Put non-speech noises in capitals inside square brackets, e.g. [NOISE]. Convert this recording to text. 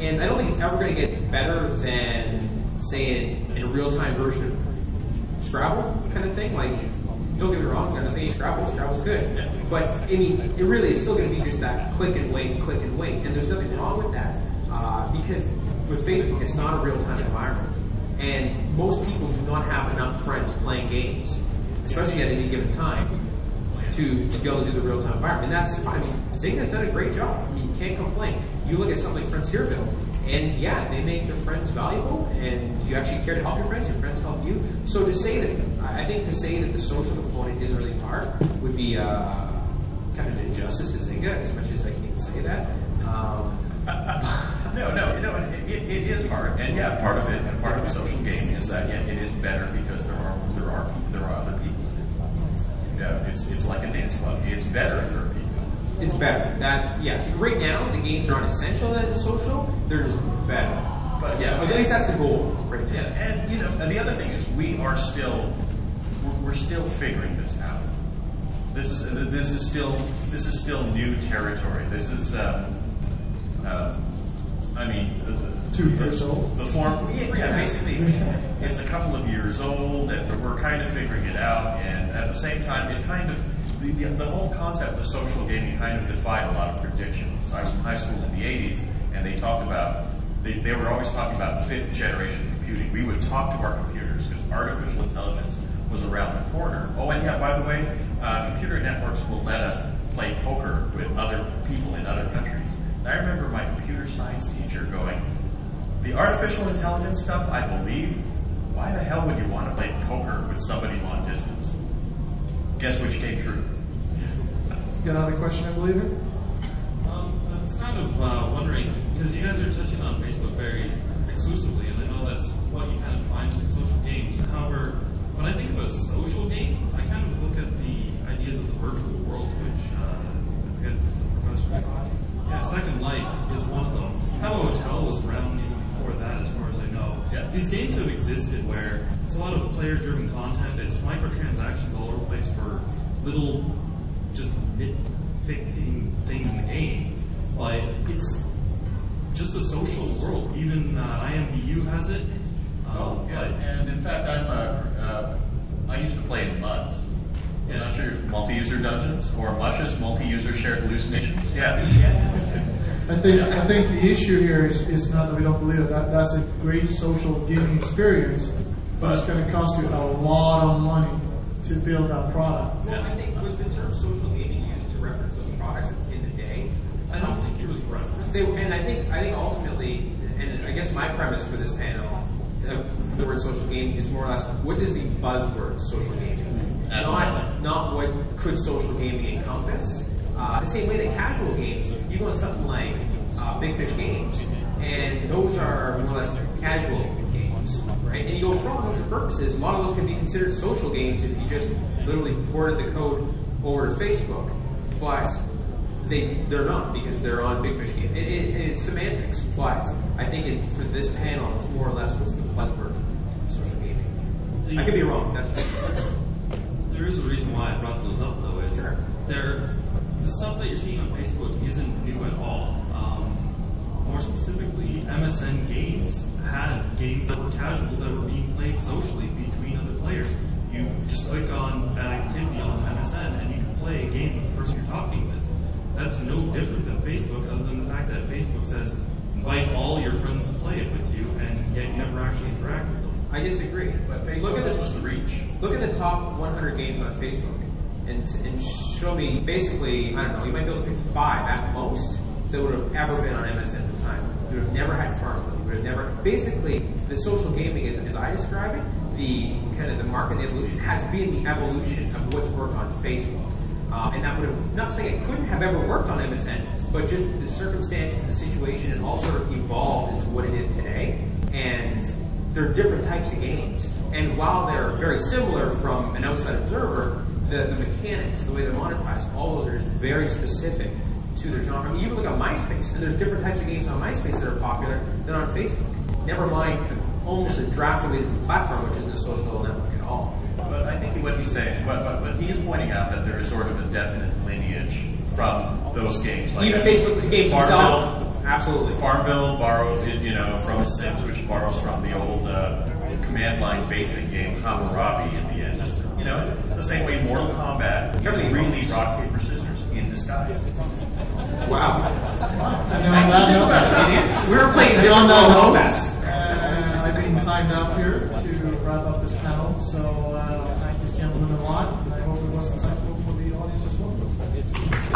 And I don't think it's ever going to get better than, say, in, in a real-time version of Scrabble kind of thing. Like, don't get me wrong, there's nothing Scrabble, Scrabble's good. But, I mean, it really is still going to be just that click and wait, click and wait. And there's nothing wrong with that uh, because with Facebook, it's not a real-time environment. And most people do not have enough friends playing games, especially at any given time, to, to be able to do the real-time environment. And that's fine. I mean, Zynga's done a great job. I mean, you can't complain. You look at something like Frontierville, and yeah, they make their friends valuable, and you actually care to help your friends, your friends help you. So to say that, I think to say that the social component isn't really part would be uh, kind of an injustice to Zynga, as much as I can say that. Um, [LAUGHS] No, no, it, it, it is hard, and yeah, part of it, and part of social game is that yeah, it is better because there are there are there are other people. Yeah, it's it's like a dance club. It's better for people. It's better. That's yes. Right now, the games aren't essential that it's social. They're just better. But yeah, But at least that's the goal right now. Yeah, and you know, and the other thing is we are still we're, we're still figuring this out. This is this is still this is still new territory. This is, um, uh, I mean, the, the, Two years old. the form. Yeah, yeah, basically, it's, it's a couple of years old, and we're kind of figuring it out. And at the same time, it kind of the, the, the whole concept of social gaming kind of defied a lot of predictions. I was in high school in the '80s, and they talked about they, they were always talking about fifth generation computing. We would talk to our computers because artificial intelligence was around the corner. Oh, and yeah, by the way, uh, computer networks will let us play poker with other people in other countries. And I remember my computer science teacher going, the artificial intelligence stuff, I believe. Why the hell would you want to play poker with somebody long distance? Guess which came true? Got another question, I believe it? Was kind of uh, wondering, because you guys are touching on Facebook very exclusively, and I know that's what you kind of find as social games. However, when I think of a social game, I kind of look at the ideas of the virtual world, which uh, I forget professor. Yeah, Second Life is one of them. Habbo Hotel was around even before that, as far as I know. Yeah. These games have existed where it's a lot of player-driven content. It's microtransactions all over the place for little, just nitpicking things in the game. But it's just a social world. Even uh, IMVU has it. Um, Yeah, but and in fact, I'm a, uh, I used to play in MUDs. Yeah, not sure if multi-user dungeons or MUSHs, multi-user shared hallucinations. Yeah. [LAUGHS] I think, I think the issue here is, is not that we don't believe it, that, that's a great social gaming experience, but it's gonna cost you a lot of money to build that product. Well, I think was the term social gaming used to reference those products in the day. I don't think it was referenced. They, and I think I think ultimately, and I guess my premise for this panel, uh, the word social gaming is more or less what is the buzzword social gaming? Not not what could social gaming encompass. Uh, the same way that casual games, you go on something like uh, Big Fish Games, and those are more or less casual games, right? And you go for all those purposes, a lot of those can be considered social games if you just literally ported the code over to Facebook. But they they're not because they're on Big Fish Game. It, it, it's semantics, but I think it, for this panel, it's more or less what's the buzzword social gaming. I could be wrong. That's [LAUGHS] There is a reason why I brought those up, though. Is Sure. there the stuff that you're seeing on Facebook isn't new at all. Um, more specifically, MSN Games had games that were casuals that were being played socially between other players. You just click on that activity on MSN, and you can play a game with the person you're talking with. That's no different than Facebook, other than the fact that Facebook says invite all your friends to play it with you, and yet you never actually interact with them. I disagree. But Facebook look at this was the reach. look at the top 100 games on Facebook, and and show me basically I don't know. You might be able to pick five at most that would have ever been on MSN at the time. You would have never had Farmville. You would have never. Basically, the social gaming, as, as I describe it, the kind of the market the evolution has been the evolution of what's worked on Facebook. Uh, and that would have, not saying it couldn't have ever worked on MSN, but just the circumstances, the situation, and all sort of evolved into what it is today. And there are different types of games. And while they're very similar from an outside observer, the, the mechanics, the way they're monetized, all those are just very specific to their genre. I mean, you look at MySpace, and there's different types of games on MySpace that are popular than on Facebook. Never mind almost a drastically different platform, which isn't a social network at all. But I think what he's saying, but, but, but he is pointing out that there is sort of a definite lineage from those games. Like Even Facebook games Farmville, themselves, absolutely. Farmville borrows, is, you know, from Sims, which borrows from the old uh, command line basic game Hammurabi in the end. Just, you know, the same way Mortal Kombat is Everything really rock, paper, scissors in disguise. Wow. And on that note, It is. We're playing and on I've been timed out here to wrap up this panel, so uh, thank these gentlemen a lot, and I hope it was insightful for the audience as well.